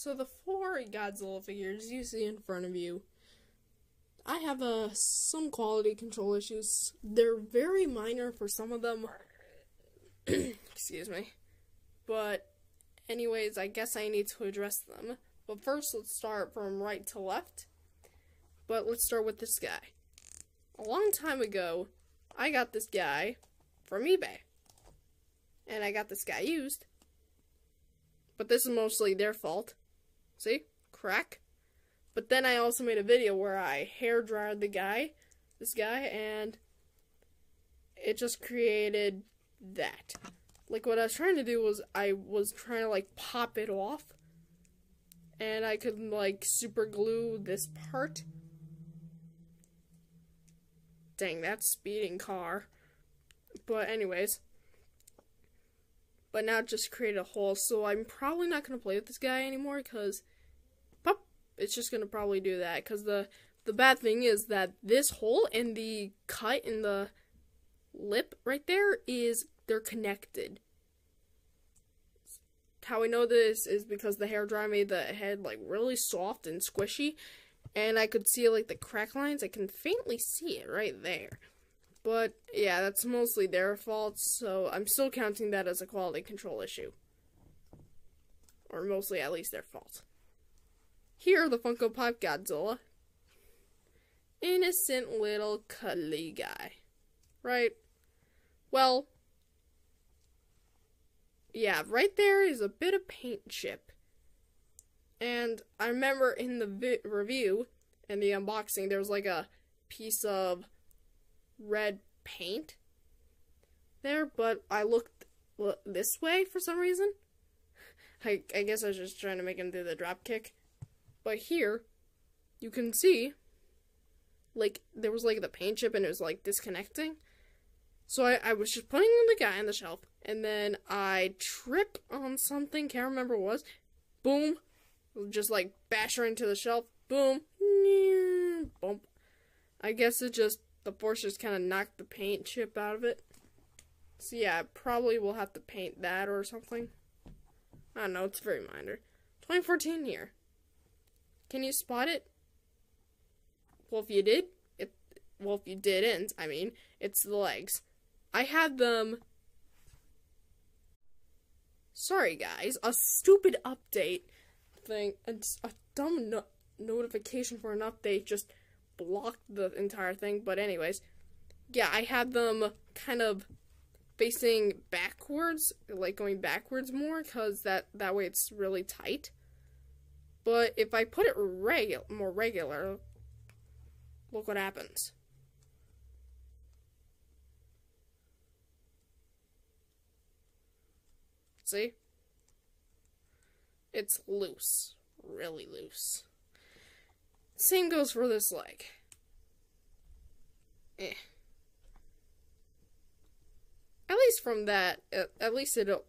So the four Godzilla figures you see in front of you, I have uh, some quality control issues. They're very minor for some of them. Excuse me. But anyways, I guess I need to address them. But first, let's start from right to left. But let's start with this guy. A long time ago, I got this guy from eBay. And I got this guy used. But this is mostly their fault. See? Crack. But then I also made a video where I hair dried the guy, this guy, and it just created that. Like what I was trying to do was I was trying to like pop it off and I could like super glue this part. Dang, that's speeding car. But anyways. But now just create a hole, so I'm probably not gonna play with this guy anymore because it's just gonna probably do that because the the bad thing is that this hole and the cut in the lip right there is they're connected. How I know this is because the hair made the head like really soft and squishy, and I could see like the crack lines. I can faintly see it right there. But yeah, that's mostly their fault, so I'm still counting that as a quality control issue. Or mostly at least their fault. Here, the Funko Pop Godzilla. Innocent little cuddly guy. Right? Well, yeah, right there is a bit of paint chip. And I remember in the vi- review and the unboxing, there was like a piece of red paint there, but I looked this way for some reason. I, I guess I was just trying to make him do the drop kick. But here, you can see, like, there was like the paint chip and it was like disconnecting. So I, I was just putting the guy on the shelf, and then I trip on something, can't remember what was. Boom. Just like bash her into the shelf. Boom. Bump. I guess it just, the force just kind of knocked the paint chip out of it. So yeah, probably will have to paint that or something. I don't know, it's very minor. 2014 here. Can you spot it? Well, if you did, it, well, if you didn't, I mean, it's the legs. I had them. Sorry, guys. A stupid update thing, a, a dumb no- notification for an update just blocked the entire thing. But, anyways, yeah, I had them kind of facing backwards, like going backwards more, because that, that way it's really tight. But if I put it regu- more regular, look what happens. See? It's loose. Really loose. Same goes for this leg. Eh. At least from that, at, least it'll,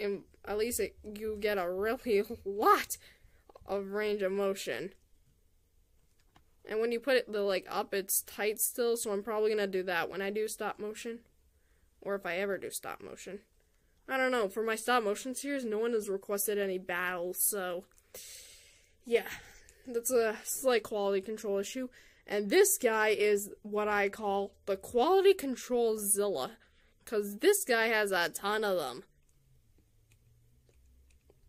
at least it, you get a really lot of range of motion. And when you put it the like up, it's tight still, so I'm probably gonna do that when I do stop motion, or if I ever do stop motion. I don't know. For my stop motion series, no one has requested any battles, so yeah, that's a slight quality control issue. And this guy is what I call the quality control Zilla, because this guy has a ton of them.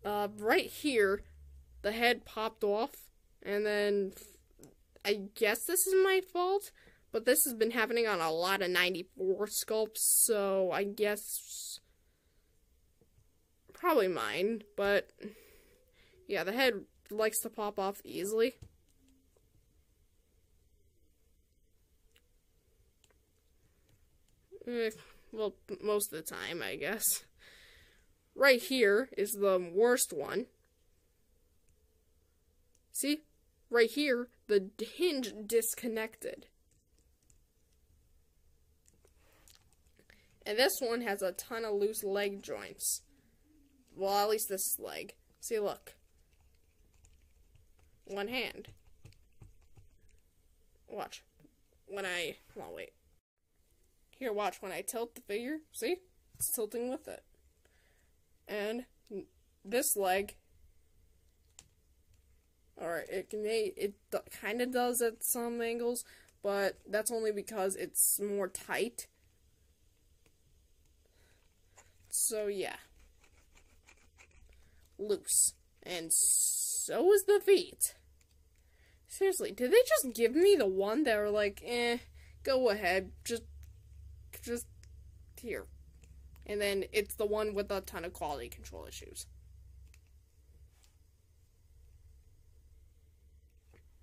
Uh, right here, the head popped off, and then I guess this is my fault, but this has been happening on a lot of 94 sculpts, so I guess probably mine, but yeah, the head likes to pop off easily. Eh, well, most of the time, I guess. Right here is the worst one. See? Right here, the hinge disconnected. And this one has a ton of loose leg joints. Well, at least this leg. See, look. One hand. Watch. When I... Well, wait. Here, watch. When I tilt the figure, see? It's tilting with it. And this leg Alright, it can it kind of does at some angles, but that's only because it's more tight. So yeah. Loose. And so is the feet. Seriously, did they just give me the one that were like, eh, go ahead, just, just, here. And then it's the one with a ton of quality control issues.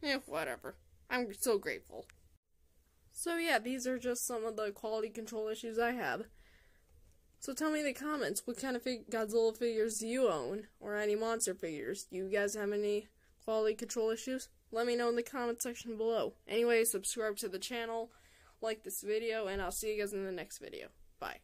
Eh, whatever. I'm so grateful. So yeah, these are just some of the quality control issues I have. So tell me in the comments, what kind of fig Godzilla figures do you own? Or any monster figures? Do you guys have any quality control issues? Let me know in the comment section below. Anyway, subscribe to the channel, like this video, and I'll see you guys in the next video. Bye.